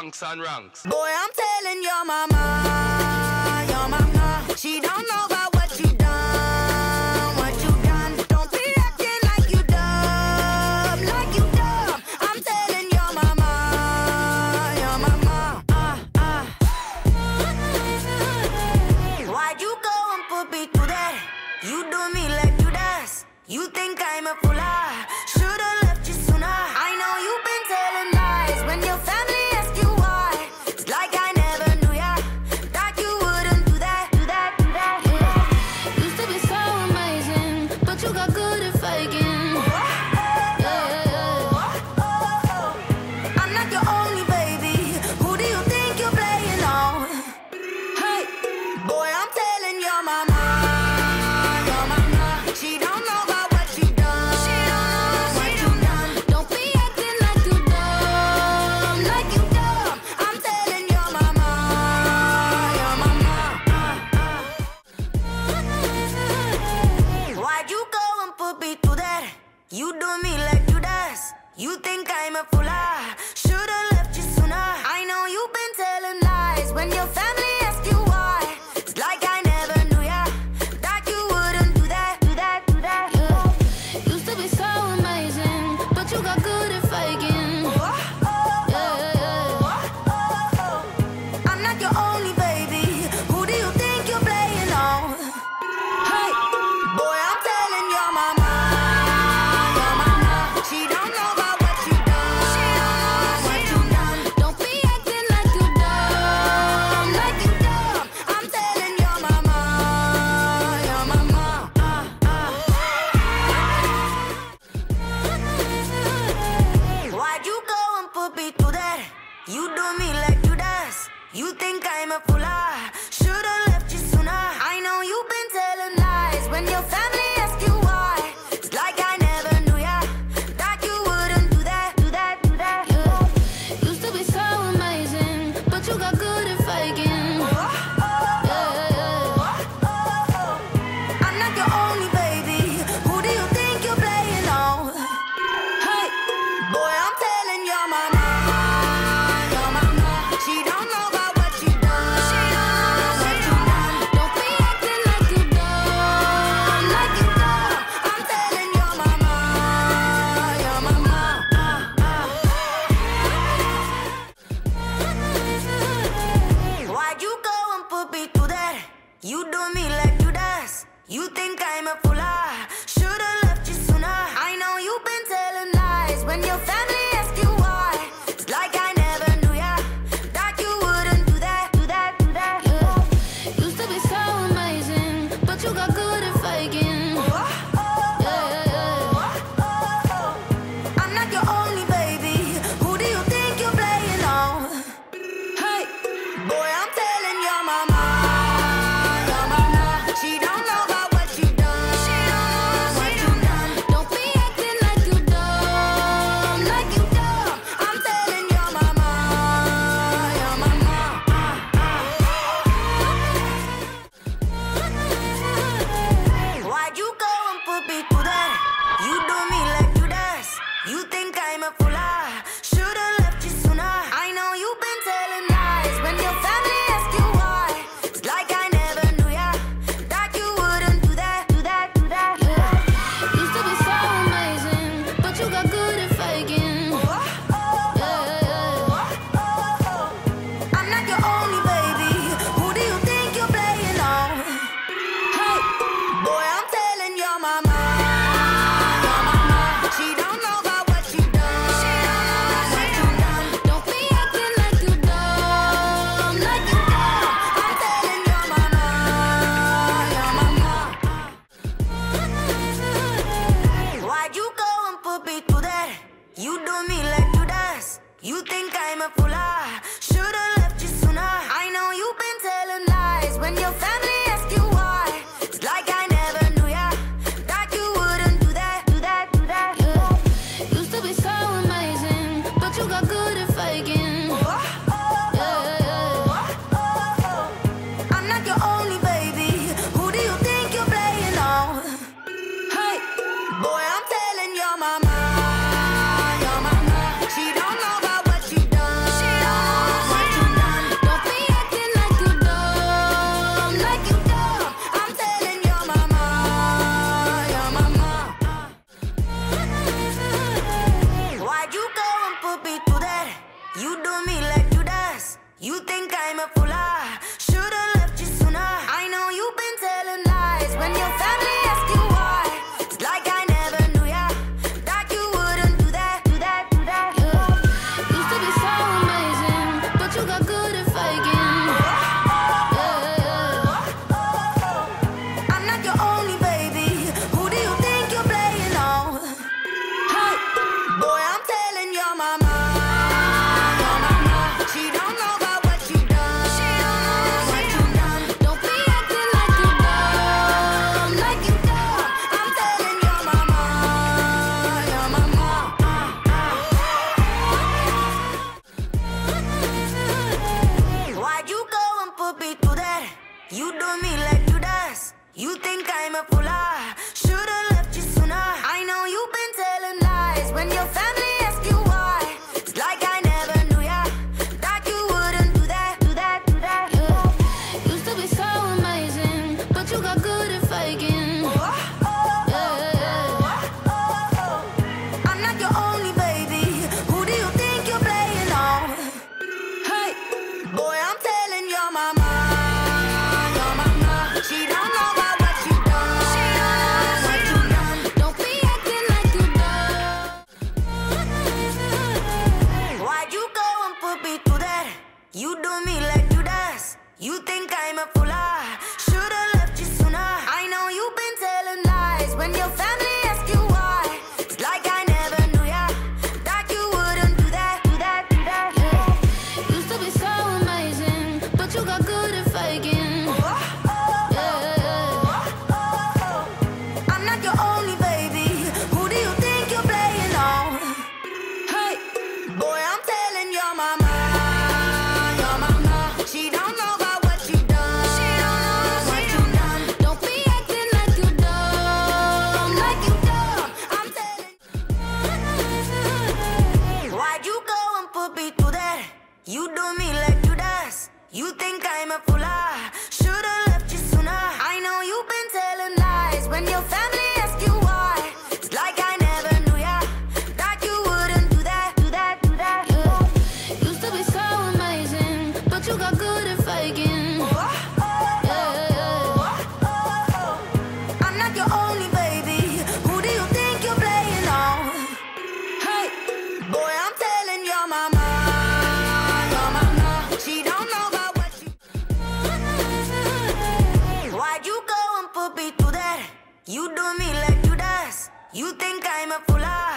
and Ranx. Boy, I'm telling your mama, your mama, she don't know about what you done, what you done. Don't be acting like you dumb, like you dumb. I'm telling your mama, your mama, uh, uh. ah, ah. Why'd you go and put me through that? You do me like you. You think I'm a fool. Ah. You do me like Judas. You think I'm a fool. You do me like Judas. You think I'm a fooler. Ah. You do me like Judas. You think I'm a fool. Ah, should've left you sooner. I know you've been telling lies when you're. You do me like Judas. You think I'm a fool.